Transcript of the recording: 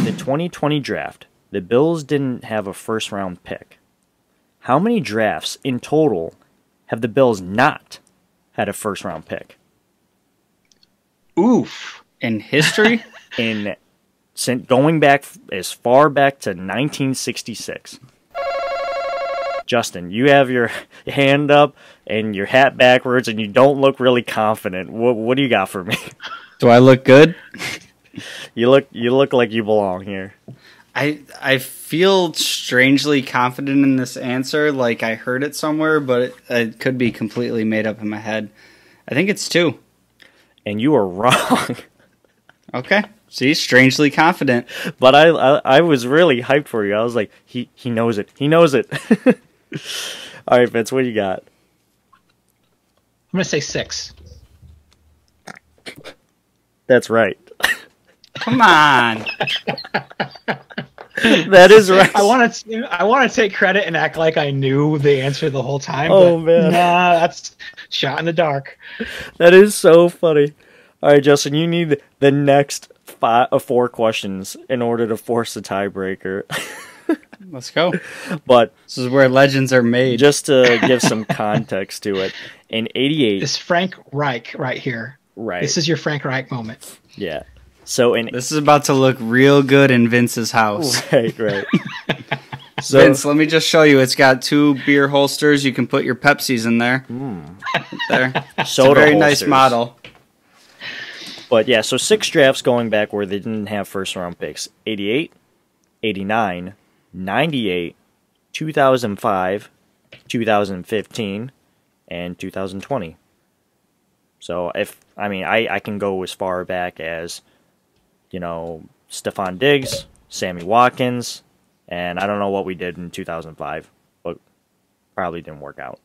in the 2020 draft, the Bills didn't have a first round pick. How many drafts in total have the Bills not had a first round pick? Oof. In history? In since going back as far back to 1966. Justin, you have your hand up and your hat backwards, and you don't look really confident. What What do you got for me? Do I look good? You look You look like you belong here. I I feel strangely confident in this answer, like I heard it somewhere, but it, it could be completely made up in my head. I think it's two. And you are wrong. Okay. See, strangely confident. but I, I I was really hyped for you. I was like, he he knows it. He knows it. All right, Vince, what do you got? I'm gonna say six. That's right. Come on. that is right. I want to I want to take credit and act like I knew the answer the whole time. Oh, but man. nah, that's shot in the dark. That is so funny. All right, Justin, you need the next five, uh, four questions in order to force the tiebreaker. Let's go. but This is where legends are made. just to give some context to it, in '88, This Frank Reich right here. right? This is your Frank Reich moment. yeah. So in This is about to look real good in Vince's house. right, right. So Vince, let me just show you. It's got two beer holsters. You can put your Pepsis in there. Hmm. There. It's a soda very nice model. But yeah, so six drafts going back where they didn't have first round picks 88, 89, 98, 2005, 2015, and 2020. So if, I mean, I, I can go as far back as, you know, Stefon Diggs, Sammy Watkins, and I don't know what we did in 2005, but probably didn't work out.